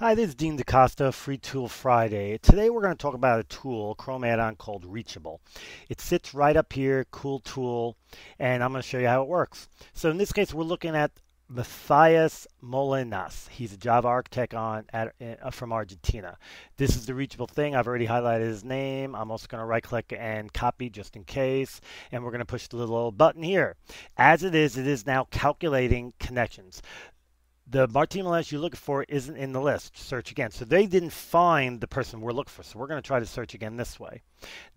Hi, this is Dean DaCosta, Free Tool Friday. Today we're going to talk about a tool, Chrome add-on called Reachable. It sits right up here, cool tool, and I'm going to show you how it works. So in this case, we're looking at Matthias Molinas. He's a Java architect on at, uh, from Argentina. This is the reachable thing. I've already highlighted his name. I'm also going to right click and copy just in case. And we're going to push the little button here. As it is, it is now calculating connections the Martin Molinas you're looking for isn't in the list. Search again. So they didn't find the person we're looking for. So we're going to try to search again this way.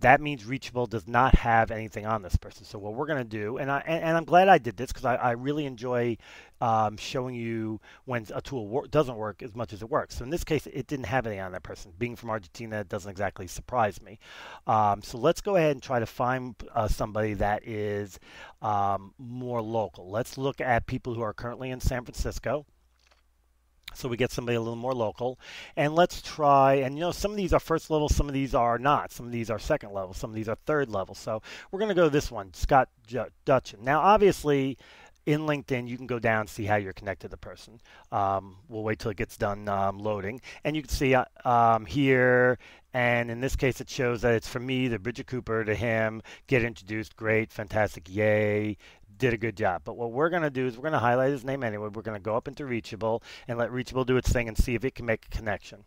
That means Reachable does not have anything on this person. So what we're going to do, and I and, and I'm glad I did this because I, I, really enjoy um, showing you when a tool wor- doesn't work as much as it works. So in this case, it didn't have anything on that person. Being from Argentina doesn't exactly surprise me. Um, so let's go ahead and try to find uh, somebody that is um, more local. Let's look at people who are currently in San Francisco. So we get somebody a little more local. And let's try, and you know, some of these are first level, some of these are not. Some of these are second level, some of these are third level. So we're going to go this one, Scott Dutchin. Now, obviously, in LinkedIn, you can go down and see how you're connected to the person. Um, we'll wait till it gets done um, loading. And you can see uh, um, here, and in this case, it shows that it's from me to Bridget Cooper to him, get introduced, great, fantastic, yay, did a good job. But what we're going to do is we're going to highlight his name anyway. We're going to go up into Reachable and let Reachable do its thing and see if it can make a connection.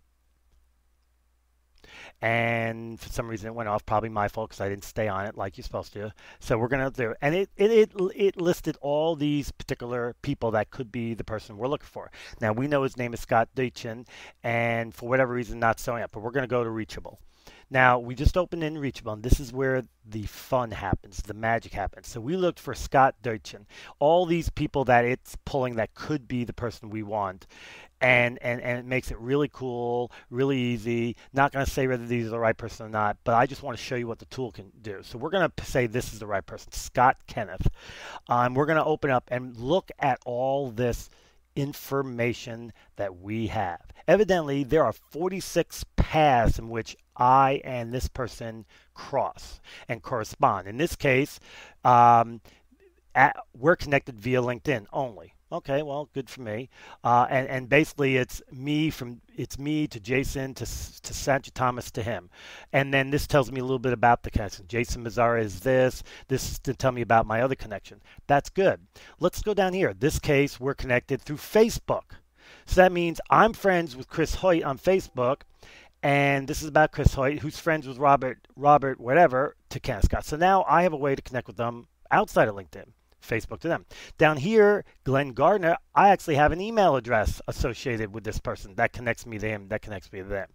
And for some reason it went off, probably my fault because I didn't stay on it like you're supposed to. So we're going to do. And it, it, it, it listed all these particular people that could be the person we're looking for. Now we know his name is Scott Deitchin and for whatever reason not showing up, but we're going to go to Reachable. Now, we just opened in Reachable, and this is where the fun happens, the magic happens. So we looked for Scott Deutschen, all these people that it's pulling that could be the person we want. And, and, and it makes it really cool, really easy. Not going to say whether these are the right person or not, but I just want to show you what the tool can do. So we're going to say this is the right person, Scott Kenneth. Um, we're going to open up and look at all this information that we have. Evidently, there are 46 paths in which I and this person cross and correspond. In this case, um, at, we're connected via LinkedIn only. Okay, well, good for me. Uh, and and basically, it's me from it's me to Jason to to Sancho Thomas to him, and then this tells me a little bit about the connection. Jason Mazzara is this. This is to tell me about my other connection. That's good. Let's go down here. This case, we're connected through Facebook. So that means I'm friends with Chris Hoyt on Facebook, and this is about Chris Hoyt, who's friends with Robert Robert whatever to Ken Scott. So now I have a way to connect with them outside of LinkedIn. Facebook to them. Down here, Glenn Gardner, I actually have an email address associated with this person. That connects me to him. That connects me to them.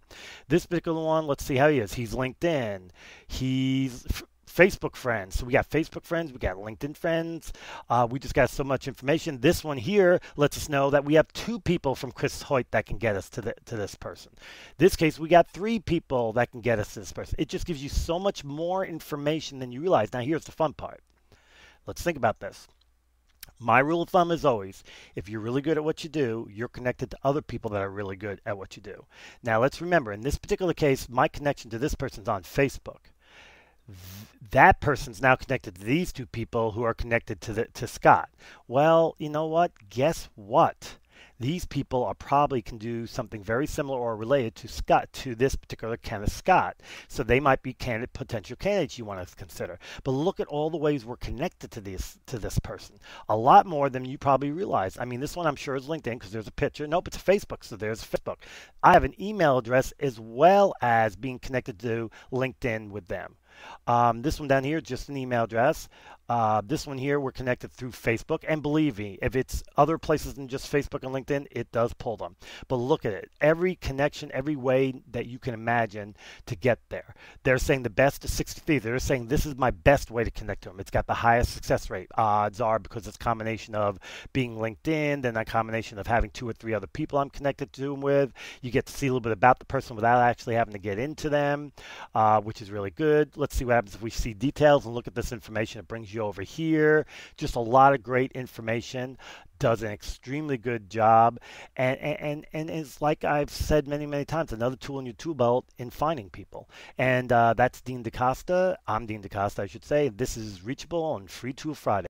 This particular one, let's see how he is. He's LinkedIn. He's Facebook friends. So we got Facebook friends, we got LinkedIn friends. Uh, we just got so much information. This one here lets us know that we have two people from Chris Hoyt that can get us to the, to this person. This case, we got three people that can get us to this person. It just gives you so much more information than you realize. Now, here's the fun part. Let's think about this. My rule of thumb is always if you're really good at what you do, you're connected to other people that are really good at what you do. Now, let's remember in this particular case, my connection to this person's on Facebook that person's now connected to these two people who are connected to the, to Scott. Well, you know what? Guess what? These people are probably can do something very similar or related to Scott to this particular Kenneth Scott. So they might be candidate potential candidates you want to consider. But look at all the ways we're connected to this to this person. A lot more than you probably realize. I mean, this one I'm sure is LinkedIn because there's a picture. Nope, it's Facebook. So there's Facebook. I have an email address as well as being connected to LinkedIn with them. Um, this one down here, just an email address. Uh, this one here, we're connected through Facebook. And believe me, if it's other places than just Facebook and LinkedIn, it does pull them. But look at it. Every connection, every way that you can imagine to get there. They're saying the best is 63. They're saying this is my best way to connect to them. It's got the highest success rate. Odds are because it's a combination of being LinkedIn, then a combination of having two or three other people I'm connected to them with. You get to see a little bit about the person without actually having to get into them, uh, which is really good. Let's see what happens if we see details and look at this information. It brings you over here. Just a lot of great information. Does an extremely good job, and and and it's like I've said many many times, another tool in your tool belt in finding people. And uh, that's Dean DaCosta. I'm Dean DaCosta, I should say. This is Reachable on Free Tool Friday.